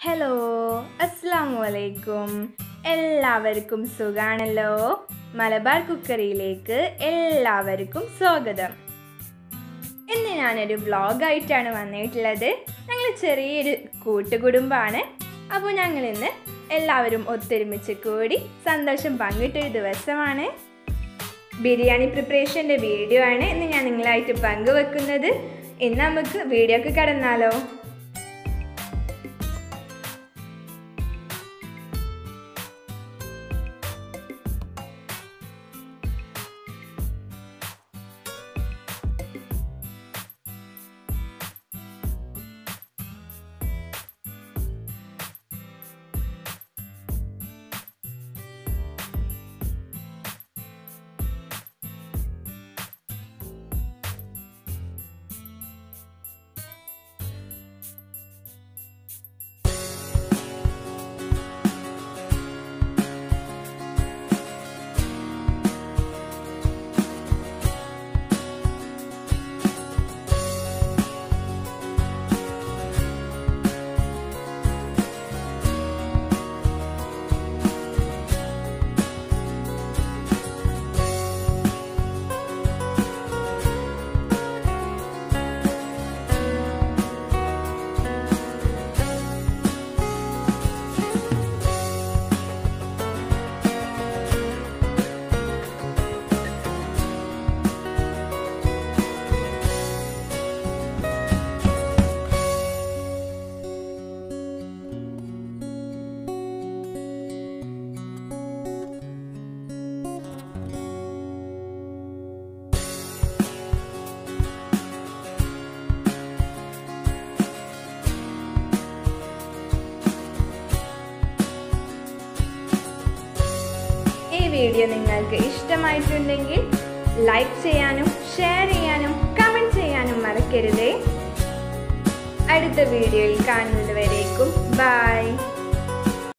Hello അസ്സാം വലൈക്കും എല്ലാവർക്കും സുഖാണല്ലോ? മലബാർ കുക്കറിയിലേക്ക് എല്ലാവർക്കും സ്വാഗതം. ഇന്ന് ഞാനൊരു വ്ളോഗായിട്ടാണ് വന്നിട്ടുള്ളത്. ഞങ്ങൾ ചെറിയൊരു കൂട്ടുകുടുംബമാണ് അപ്പോൾ ഞങ്ങൾ ഇന്ന് എല്ലാവരും ഒത്തൊരുമിച്ച് കൂടി സന്തോഷം പങ്കിട്ടൊരു ദിവസമാണ്. ബിരിയാണി പ്രിപ്പറേഷന്റെ വീഡിയോ ആണ് ഇന്ന് ഞാൻ നിങ്ങളായിട്ട് പങ്കുവെക്കുന്നത്. ഇന്ന് നമുക്ക് വീഡിയോക്ക് കടന്നാലോ? വീഡിയോ നിങ്ങൾക്ക് ഇഷ്ടമായിട്ടുണ്ടെങ്കിൽ ലൈക്ക് ചെയ്യാനും ഷെയർ ചെയ്യാനും കമന്റ് ചെയ്യാനും മറക്കരുതേ. അടുത്ത വീഡിയോയിൽ കാണുന്നത് വരേക്കും ബൈ